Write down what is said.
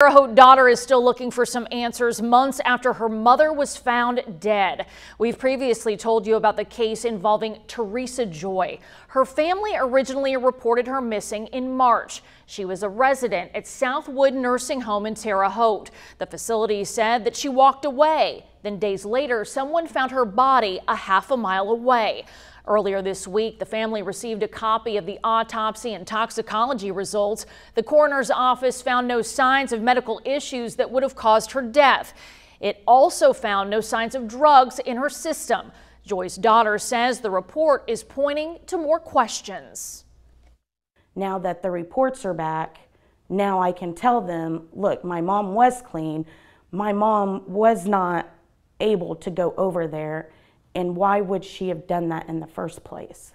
Haute daughter is still looking for some answers months after her mother was found dead. We've previously told you about the case involving Teresa Joy. Her family originally reported her missing in March. She was a resident at Southwood Nursing Home in Terre Haute. The facility said that she walked away. Then days later, someone found her body a half a mile away. Earlier this week, the family received a copy of the autopsy and toxicology results. The coroner's office found no signs of medical issues that would have caused her death. It also found no signs of drugs in her system. Joy's daughter says the report is pointing to more questions. Now that the reports are back, now I can tell them, look, my mom was clean. My mom was not able to go over there and why would she have done that in the first place?